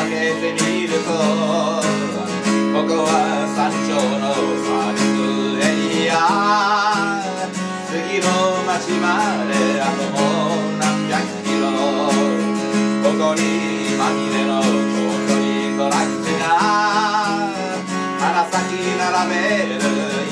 スが止まったけない気づきそっとまぶたを開けてみるとここは山頂のサービスエリア次の町まであともう何百キロ埃まみれの長距離トラックが鼻先並べる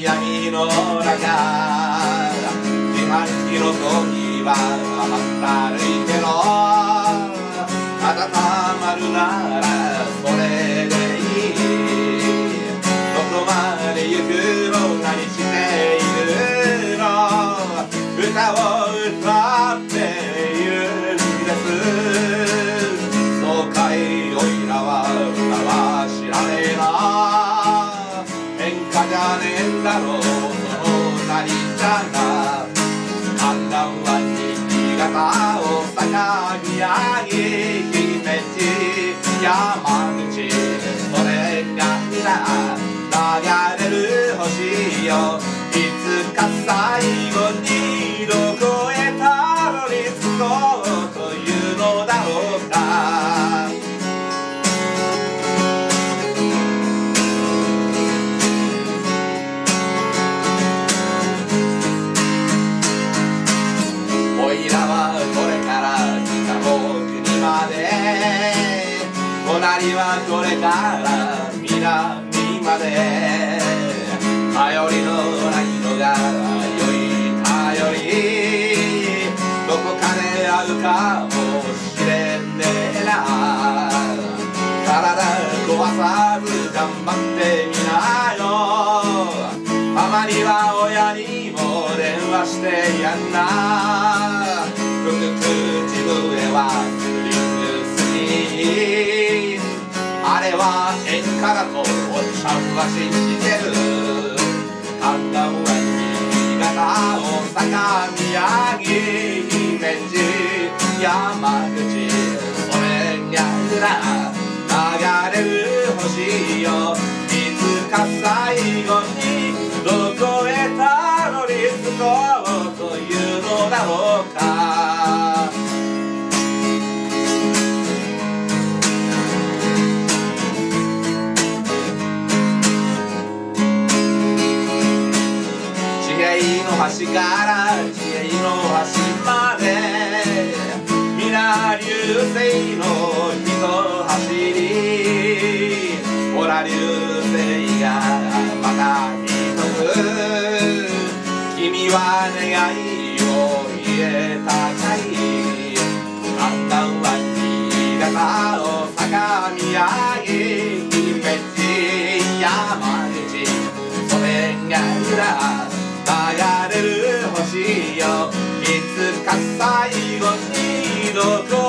闇の中自販機のコーヒーは甘ったるいけどかいおいらは歌は知らねえな演歌じゃねえんだろうそのなりじゃな判断は新潟大阪宮城姫路山口それがな流れる星よいつか最後にはこれから南まで？頼りのないのが良い頼り。どこかで会うかもしれねえな。体壊さず頑張ってみなよ。たまには親にも電話してやんな。ふく口笛はは演歌だとおっちゃんは信じてる。神田は新潟大阪宮城姫路山口それが裏流れる星よいつか最後にどこへ。たどり着こうというのだろうか端から家の端まで皆流星の人走りほら流星がまた一つ君は願いを言えたかいあんたは新潟を高み上げ姫路山 loco